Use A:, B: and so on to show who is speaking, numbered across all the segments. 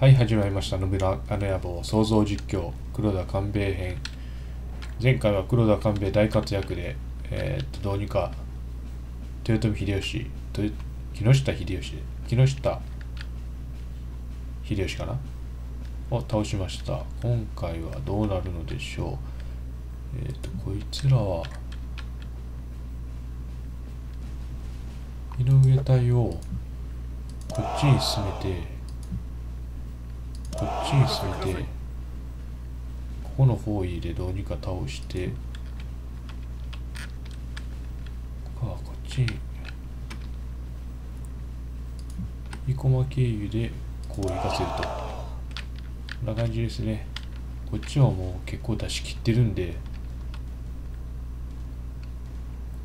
A: はい始まりました「信長の野望創造実況黒田官兵衛編」前回は黒田官兵衛大活躍で、えー、っとどうにか豊臣秀吉と木下秀吉木下秀吉かな？を倒しました。今回はどうなるのでしょう？えー、っとこいつらは井上隊をこっちに進めてこっちに進めてここの方位でどうにか倒してここはこっちに生駒経由でこう行かせると。こんな感じですね。こっちはもう結構出し切ってるんで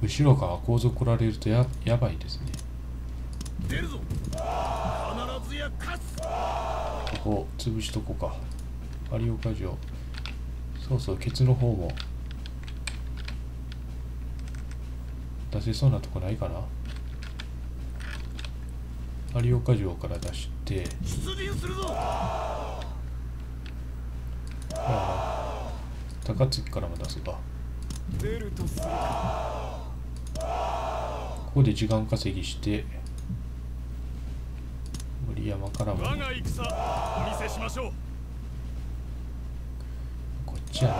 A: 後ろから後続来られるとややばいですね。出るぞ。必ずや勝つ。ここ潰しとこうか。有岡城。そうそうケツの方も。出せそうなとこないかな。有岡城から出して。出陣するぞ高槻からも出すか出るとするかここで時間稼ぎして。山からも。我が戦お見せしましょう。こっちやな。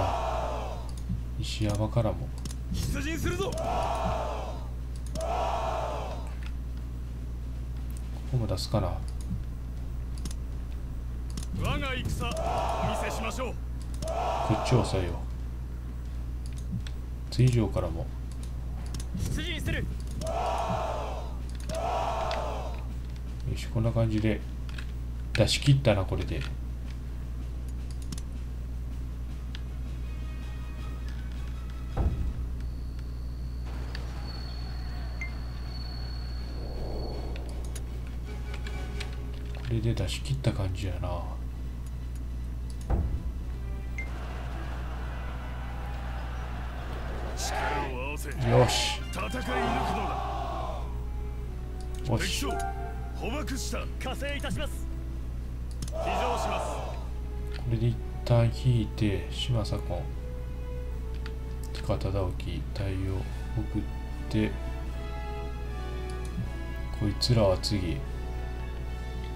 A: 石山からも。出陣するぞ。ここも出すかな。我が戦お見せしましょう。こっちを抑えよ。う追上からも。出陣するよしこんな感じで出し切ったなこれで。これで出し切った感じやな。よし。よし捕獲した。加勢いたします。非常します。これで一旦引いて島左近塚忠興隊を送ってこいつらは次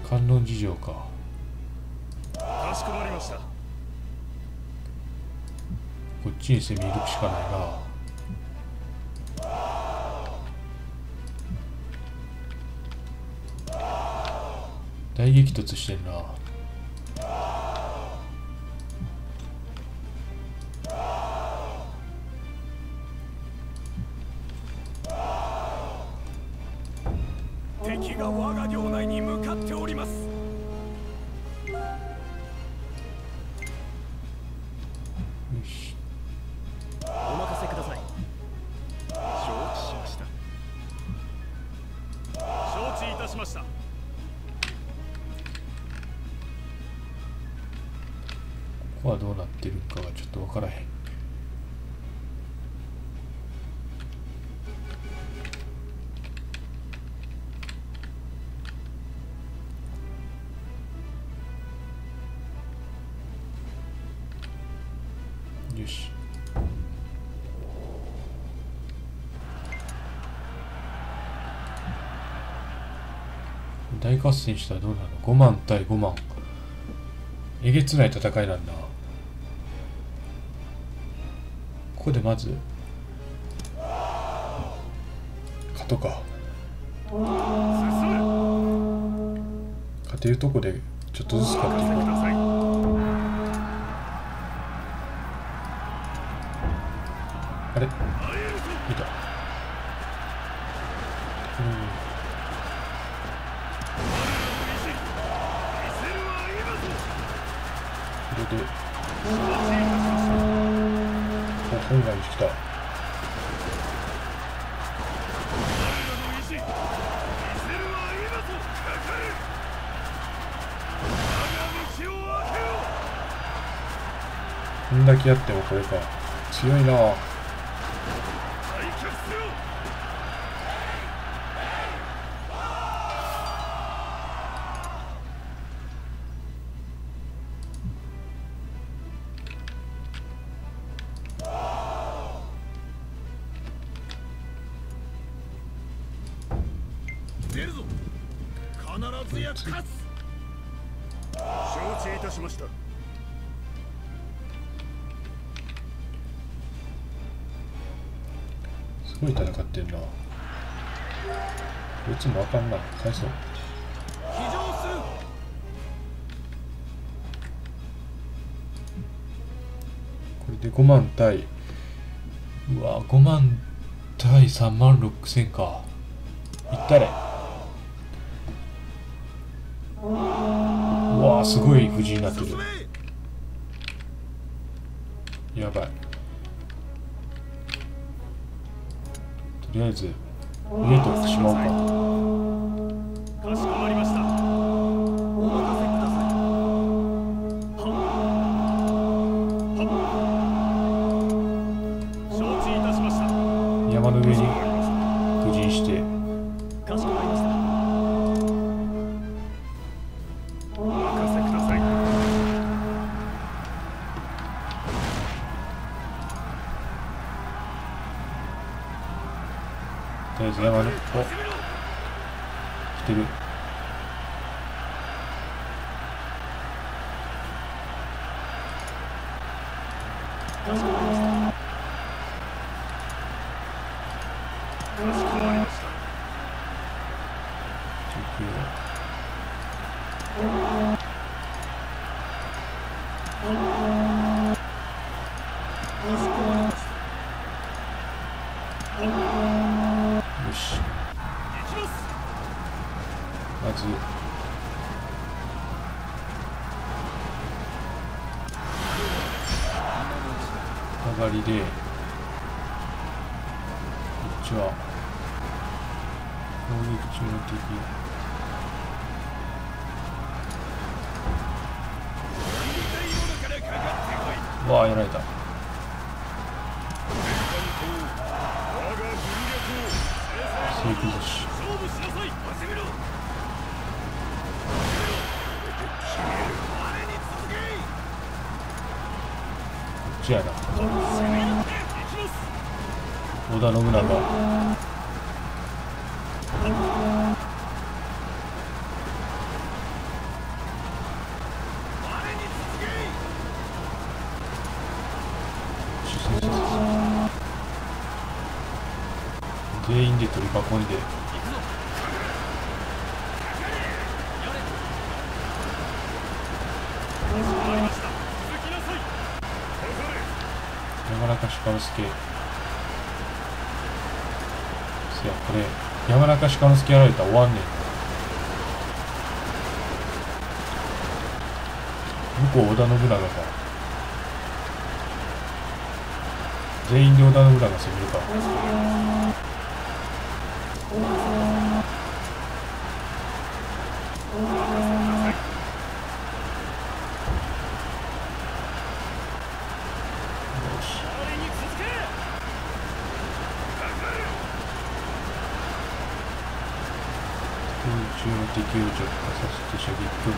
A: 観音事情か。かしこまりました。こっちに攻め入るしかないな大激突してんな。どうなってるかはちょっと分からへん。よし。大合戦したらどうなの？5万対5万。えげつない戦いなんだ。ここでまず勝とか。勝てるとこでちょっとずつ勝っていこう。れ？見た。うん。これで。本来に来た。こんだけやってもこれか。強いな。ごい戦ってんな。こいつもあかんな。返そう。これで5万対。うわ5万対3万6千か。いったれ。うわすごい布陣になってる。やばいりあえず入れてしまおうか。
B: かしこまりました。お任せください。はは承知いたしました。
A: 山の上に布陣して
B: し。た
A: よし。
B: ます
A: まず上がりでこっちは攻撃中の敵わあやられた織田信長。全員で取り囲んで。
B: 行くぞかかこれ
A: 山中鹿之助やられたら終わんねん。向こう織田信長か。全員で織田信長攻めるか。うんし
B: 我に続けかかれ
A: 空中の敵を直下させて射撃強化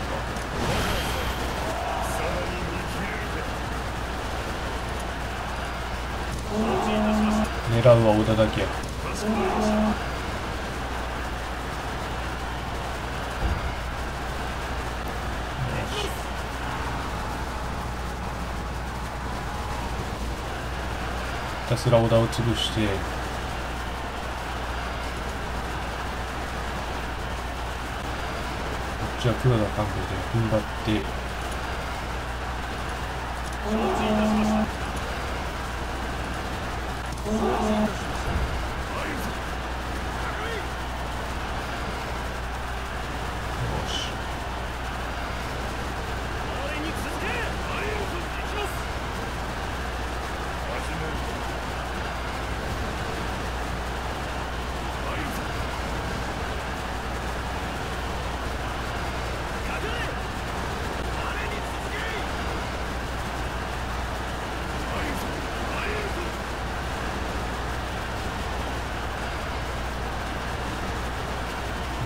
A: 狙うは織田だけや。ひたすら織田を潰してこっちは。黒田韓国で踏ん張って。
B: 承知いたしました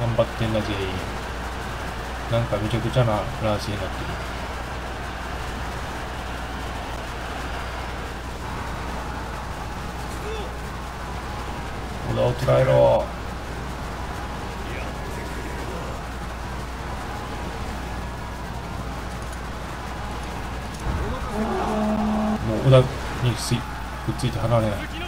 A: 頑張ってんだぜ。なんかめちゃくちゃな乱世になってる。小田を捉えろもう小田にくっついて離れない。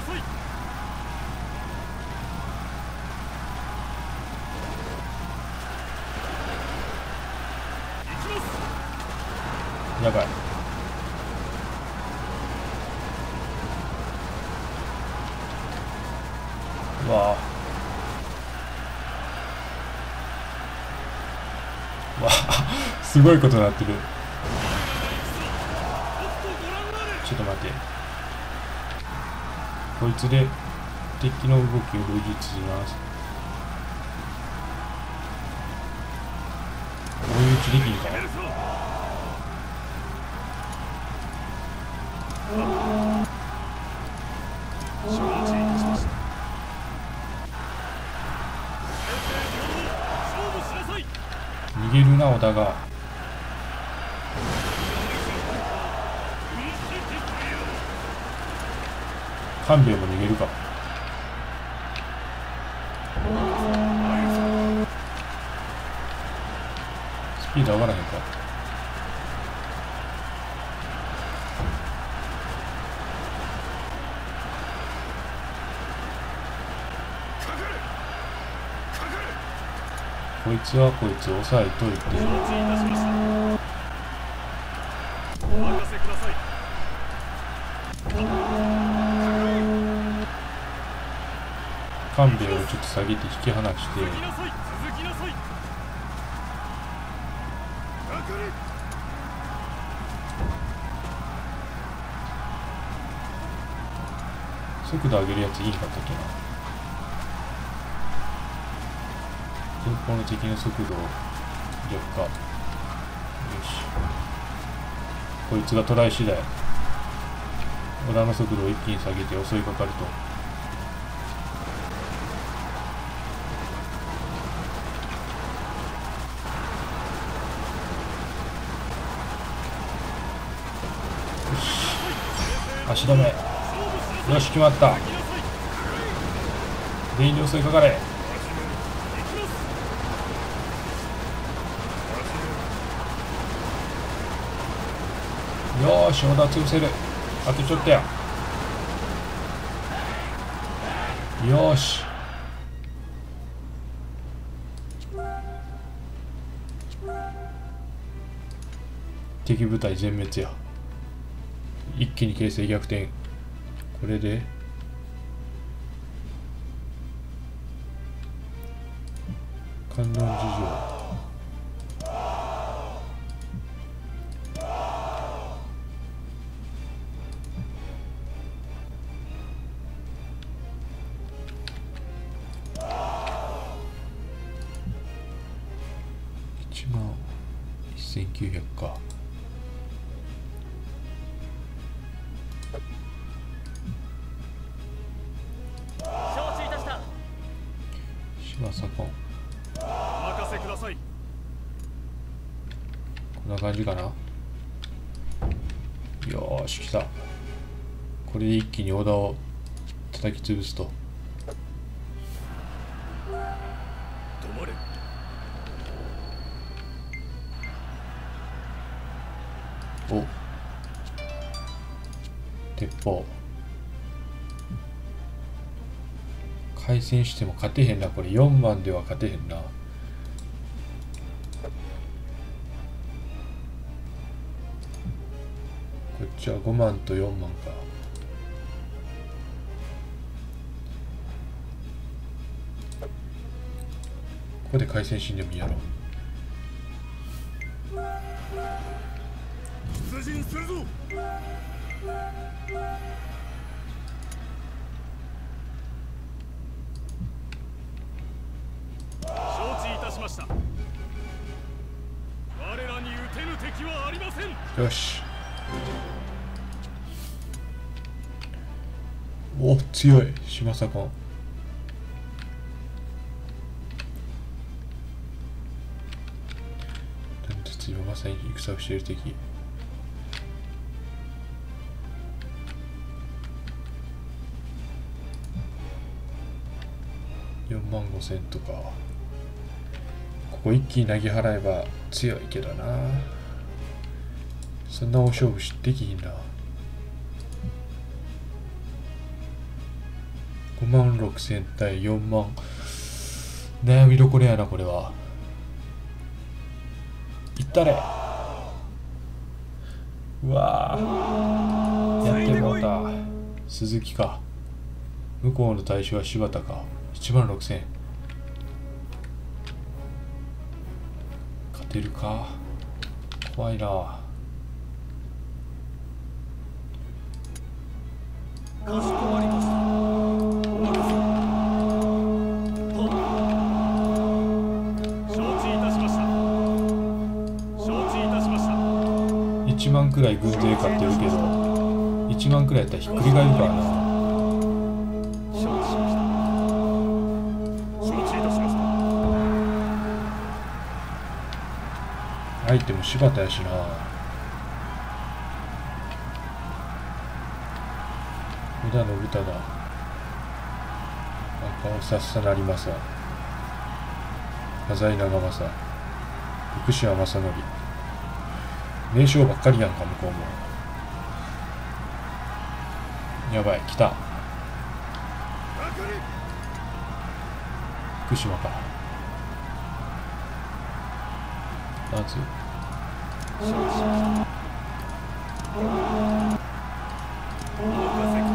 A: わあわすごいことになってる。ちょっと待って。こいつで敵の動きを封じします。追い打ちできんか
B: やるぞ承知いたしました勝負しなさい
A: 逃げるな小田が。勘兵衛も逃げるか。スピード上がらへんか
B: れかかれ
A: こいつはこいつ押さえといて勘兵衛をちょっと下げて引き離して速度上げるやついいんかったっけな前方の敵の速度を逆か。よし。こいつがトライ次第。織田の速度を一気に下げて襲いかかると。よし。足止め。よし決まった。全員で襲いかかれ。よーし織田潰せる。あとちょっとや。よし。敵部隊全滅や。一気に形勢逆転。これで。観音事情こ
B: お任せください。
A: んな感じかな？よーし来た。これで一気に織田を叩き潰すと。
B: 止まれ。
A: お。鉄砲回戦しても勝てへんな。これ4万では勝てへんな。こっちは5万と4万か。ここで回戦死んでもいいやろ。
B: 出陣するぞ承知いたしました。我らに撃てぬ敵はありません。
A: よし。お強い。島左近なんと今まさに戦をしている敵4万5千とか。ここ一気に投げ払えば強いけどな。そんな大勝負しできひんな。5万6千対4万。悩みどころやなこれは。いったれ。うわやってもうた。鈴木か。向こうの対象は柴田か。1万6000てるか？怖いな。
B: かしこまりました。お任せ。承知いたしました。承知いたしました。
A: 1万くらい軍勢勝ってるけど1万くらいやったらひっくり返るからな相手も柴田やしな。織田信忠。赤尾さっさなりまさ。浅井長政。福島正則。名称ばっかりやんか向こうも。やばい来た。福島か。まず
B: 承知しました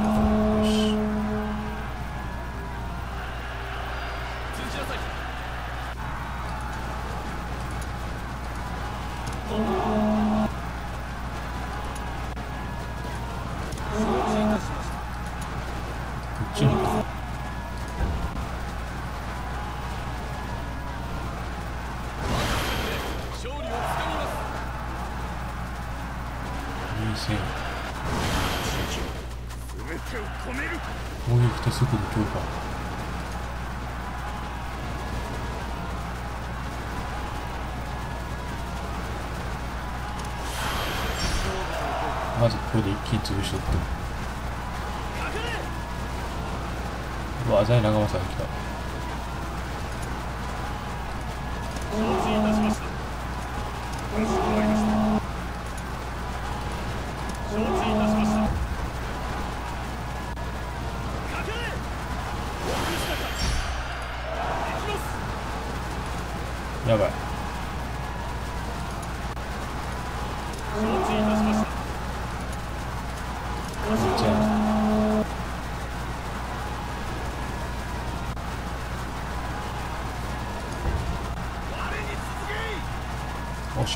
B: ま
A: ずこれで一気に潰しとって。うわ浅い長政が来た。
B: 承知いたしました。かしこまりました。承知いたしました。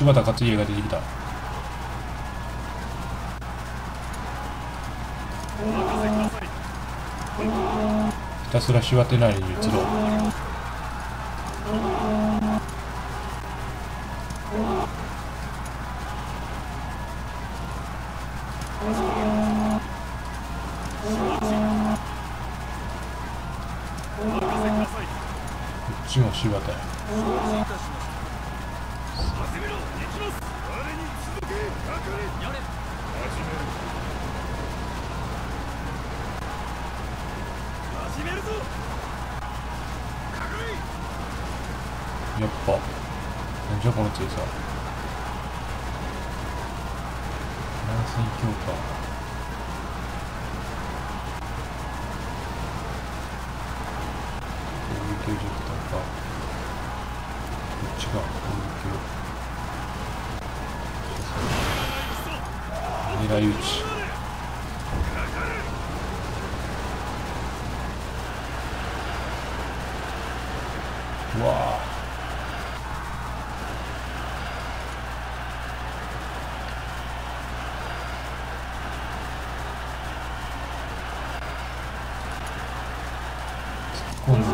A: 柴田勝家が出てきた。ひたすら柴手なりに移ろうこっちも柴田や。
C: やれ
B: 始める始めるぞかかれ
A: やっぱ。なんじゃこの強さ。南水強化。を狙い撃ちうわあ突っ込んで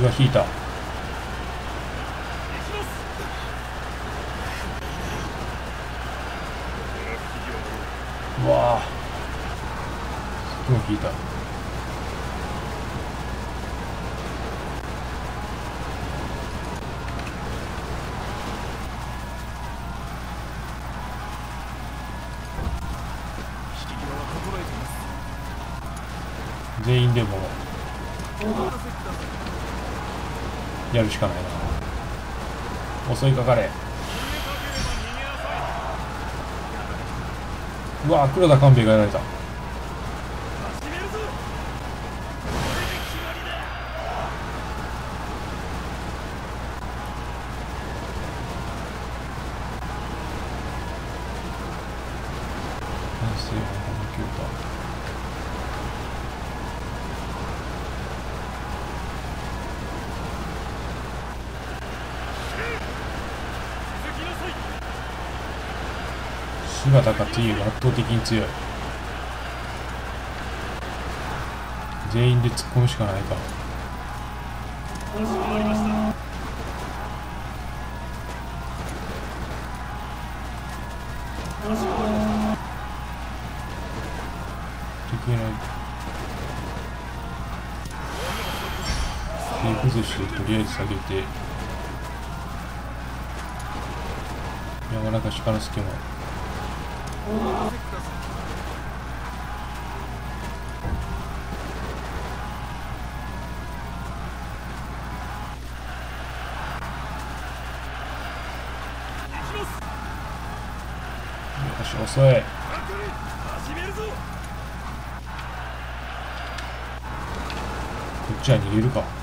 A: 森が引いた。わあすごい引いた
B: 引き際は心得ている
A: 全員でも
B: お任せください
A: やるしかないな。襲いかかれ。
B: う
A: わ黒田官兵衛がやられた
B: 始めるぞこれで決まりだ
A: 男性本の球だ
B: 続きなさい
A: 柴田か T が圧倒的に強い。全員で突っ込むしかないか。敵の手崩してとりあえず下げて。山中鹿之助も。こっちは逃げるか。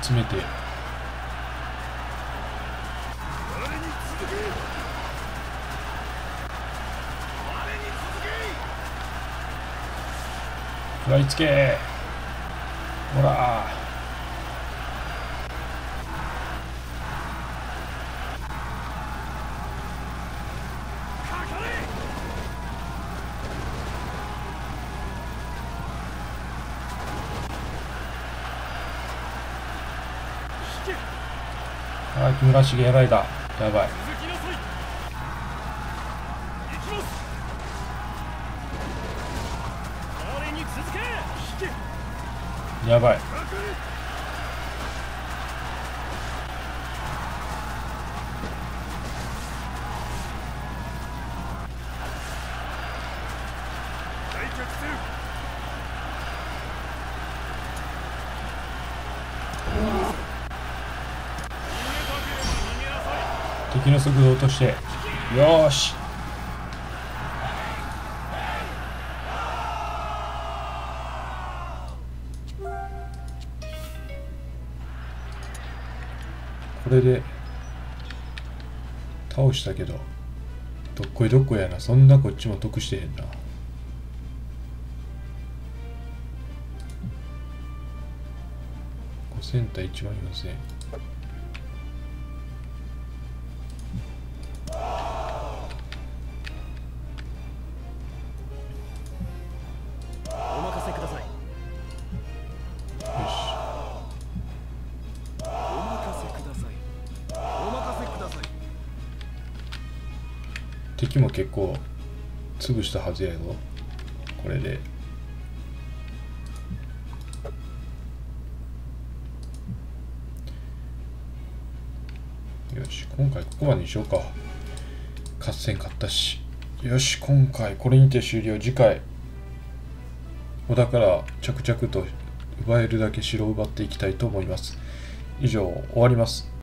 A: 詰めて。食らいつけ。ほら
B: かかれ引け
A: あー木村重やられた。やばい。やばい
B: かかれ退却する逃げたければ逃げなさい
A: 敵の速度落として。よし。これで倒したけどどっこいどっこいやな。そんなこっちも得してへんな。5000対1万4000敵も結構潰したはずやぞ。これで。よし今回ここまでにしようか。合戦勝ったし。よし今回これにて終了。次回。小田から着々と奪えるだけ城を奪っていきたいと思います。以上終わります。